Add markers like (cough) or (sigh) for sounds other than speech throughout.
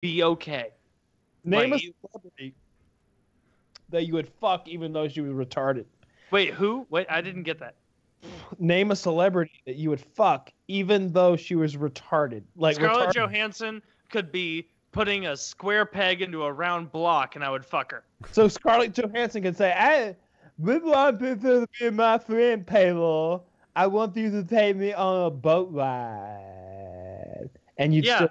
be okay. Name Like, a celebrity that you would fuck even though she was retarded. Wait, who? Wait, I didn't get that. Name a celebrity that you would fuck even though she was retarded. Like Scarlett retarded. Johansson could be putting a square peg into a round block, and I would fuck her. So Scarlett Johansson can say, "I would want you to be my friend, Paylo. I want you to take me on a boat ride." And you'd Yeah. still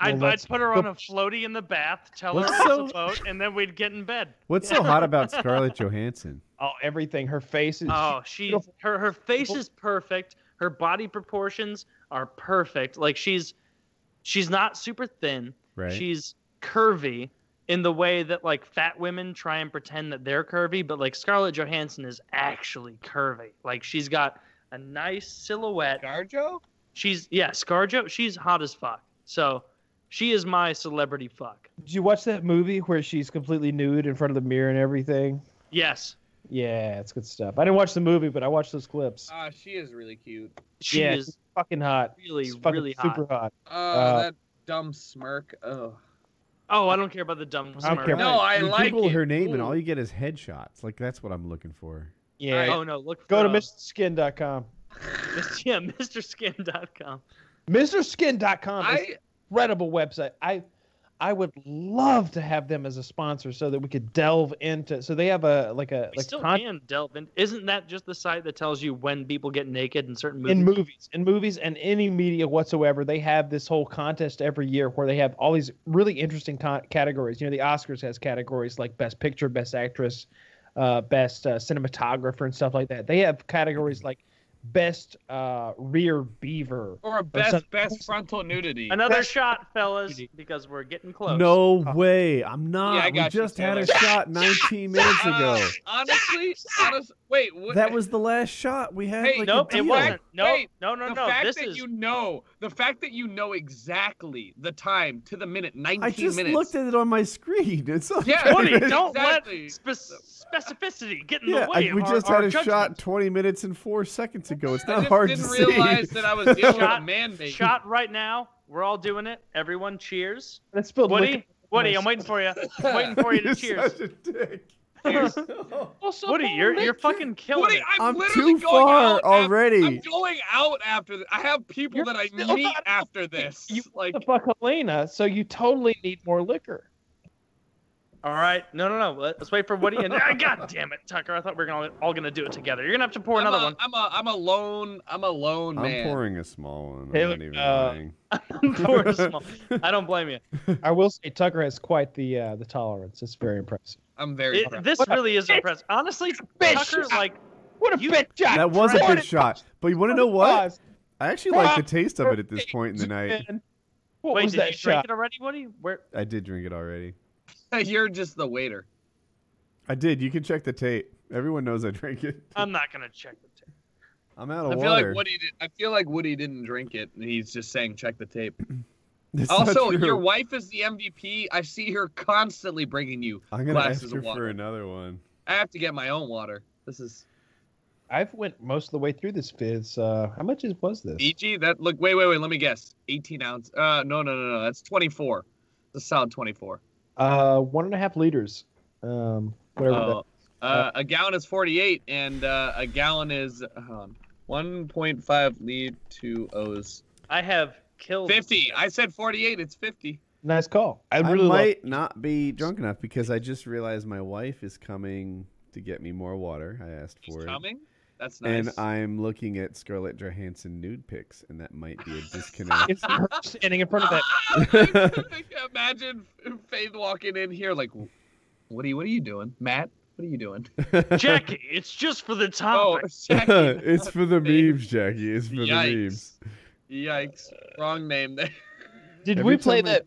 I'd, Well, I'd put her on a floaty in the bath, tell her What's it's so- a boat, and then we'd get in bed. What's so hot about Scarlett Johansson? (laughs) oh, everything. Her face is. Oh, (laughs) she beautiful. her her face is perfect. Her body proportions are perfect. Like she's she's not super thin. Right. She's curvy in the way that like fat women try and pretend that they're curvy, but like Scarlett Johansson is actually curvy. Like she's got a nice silhouette. ScarJo? She's yeah, ScarJo. She's hot as fuck. So she is my celebrity fuck. Did you watch that movie where she's completely nude in front of the mirror and everything? Yes, Yeah, it's good stuff. I didn't watch the movie, but I watched those clips. Ah, she is really cute. she yeah, is she's fucking hot. really She's fucking really hot. super hot. Oh, Uh, that dumb smirk. Oh. Oh, I don't care about the dumb I don't smirk. care. No, I you like Google it. her name and all you get is headshots. Like that's what I'm looking for. Yeah. Oh no, look. Go to uh, MrSkin.com. Mis- (laughs) yeah, MrSkin.com. MrSkin.com I an incredible website. I I would love to have them as a sponsor so that we could delve into. So they have a like a We like still con- can delve in. Isn't that just the site that tells you when people get naked in certain movies? in movies, in movies, and any media whatsoever. They have this whole contest every year where they have all these really interesting con- categories. You know, the Oscars has categories like Best Picture, Best Actress, uh, Best uh, Cinematographer, and stuff like that. They have categories like Best uh, Rear Beaver. or a best some- best frontal nudity. Another Best- shot, fellas, because we're getting close. No way. I'm not. Yeah, I we got you, just had a shot 19 minutes ago. Uh, (laughs) honestly, honest, wait, what, That was the last shot we had. Hey, like Nope, it wasn't. No, Wait, no, no, the no. fact This that is you know, the fact that you know exactly the time to the minute, 19 minutes. I just minutes. looked at it on my screen. (laughs) It's okay. Yeah, Woody, don't Exactly. let spe- specificity get in Yeah, the way I, we of just our, had our a shot 20 minutes and four seconds ago. It's I not just hard didn't to see. realize that I was (laughs) dealing Shot- man baby. Shot right now. We're all doing it. Everyone, cheers. That's spilled Woody. Woody, I'm waiting for you. I'm waiting (laughs) for you to You're cheers. Such a. Also, Woody, you're you're fucking killing Woody, it. I'm, I'm too going far out after- already. I'm going out after this. I have people You're that I meet after this. You like, the fuck Helena, so you totally need more liquor. All right, no, no, no. Let- Let's wait for Woody. And (laughs) God damn it, Tucker! I thought we were gonna, all gonna do it together. You're gonna have to pour I'm another a, one. I'm a, I'm a lone, I'm a lone I'm man. pouring a small one. I'm Hey, not even uh, lying. (laughs) pour a small. (laughs) I don't blame you. I will say Tucker has quite the uh, the tolerance. It's very impressive. I'm very. It, this What really is bitch. impressive. Honestly, Bitch. Tucker, like, What a You- bitch shot! That was a Trent. good shot. But you want to know what? I actually like the taste of it at this point in the night. What wait, was did that you drink shot? it already, Woody? Where? I did drink it already. (laughs) You're just the waiter. I did. You can check the tape. Everyone knows I drank it. I'm not gonna check the tape. I'm out of I of feel water. like Woody did. I feel like Woody didn't drink it, and he's just saying, "Check the tape." (clears throat) That's also, your wife is the MVP. I see her constantly bringing you. I'm gonna glasses ask of her for another one. I have to get my own water. This is I've went most of the way through this fizz. Uh, how much is was this? Fiji. That look. Wait, wait, wait. Let me guess. 18 ounce. Uh, no, no, no, no. That's 24. It's a solid 24. Uh, one and a half liters. Um, whatever. Oh, uh, a gallon is 48, and uh, a gallon is hold on, 1.5 lead two O's. I have killed 50. I said 48. It's 50. nice call. I I really love. might not be drunk enough because I just realized my wife is coming to get me more water. I asked He's for it. coming. That's nice. And I'm looking at Scarlett Johansson nude pics, and that might be a (laughs) disconnect. It's her (laughs) standing in front of that. (laughs) Imagine Faith walking in here like, what are you? What are you doing, Matt? What are you doing? Jackie. It's just for the Oh, topic. Jackie. it's for the Faith. memes, Jackie. It's for the memes. Yikes! Yikes! Wrong name there. Did Every we play time I- that?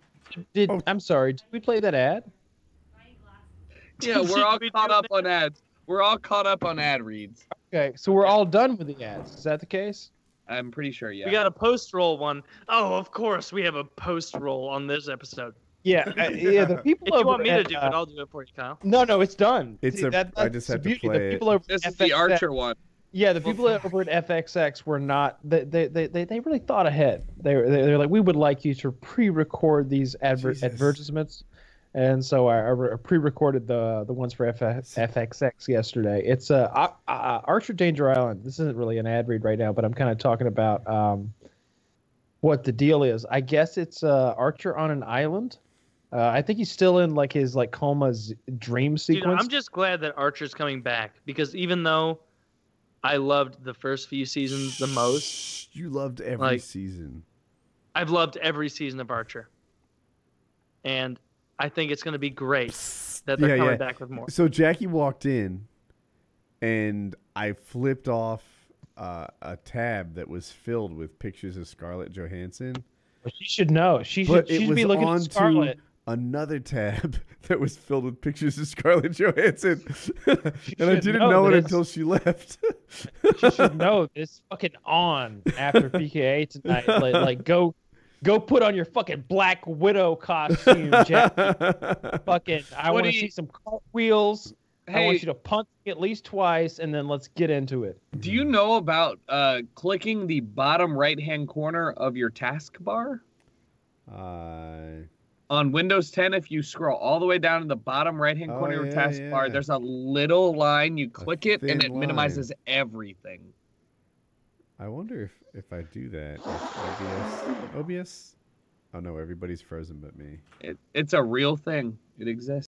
Did Oh. I'm sorry. Did we play that ad? Yeah, we're all caught up on ads. We're all caught up on ad reads. Okay, so we're all done with the ads. Is that the case? I'm pretty sure. Yeah. We got a post roll one. Oh, of course, we have a post roll on this episode. Yeah, uh, (laughs) yeah. The people If you over want me to do uh, it, I'll do it for you, Kyle. No, no, it's done. It's See, a- that, I just the have to play The it. people over this is at the FXX Archer one. Yeah, the people (laughs) over at FXX were not. They they, they, they they really thought ahead. They were they, they're like, we would like you to pre-record these adver- advertisements, and so I, I pre-recorded the the ones for F- FXX yesterday. It's uh, uh, uh, Archer Danger Island. This isn't really an ad read right now, but I'm kind of talking about um, what the deal is. I guess it's uh, Archer on an island. Uh, I think he's still in like his like coma's dream sequence. Dude. I'm just glad that Archer's coming back because even though I loved the first few seasons the most, You loved every Like- season. I've loved every season of Archer. And I think it's going to be great that they're Yeah, coming yeah. back with more. So Jackie walked in, and I flipped off uh, a tab that was filled with pictures of Scarlett Johansson. she should know. She should, she should be looking on at Scarlett. to another tab (laughs) that was filled with pictures of Scarlett Johansson, (laughs) and I didn't know know, it until she left. she should know this fucking on after PKA tonight. Like, like go, go put on your fucking Black Widow costume, Jack. (laughs) fucking, I want to you- see some cartwheels. I want you to punch me at least twice, and then let's get into it. do you know about uh, clicking the bottom right-hand corner of your taskbar Uh, on Windows 10? If you scroll all the way down to the bottom right-hand Oh, corner of your yeah, taskbar, yeah. there's a little line. You click it, and thin it minimizes everything. I wonder if if I do that, if OBS, OBS. Oh no, everybody's frozen but me. It, it's a real thing. It exists.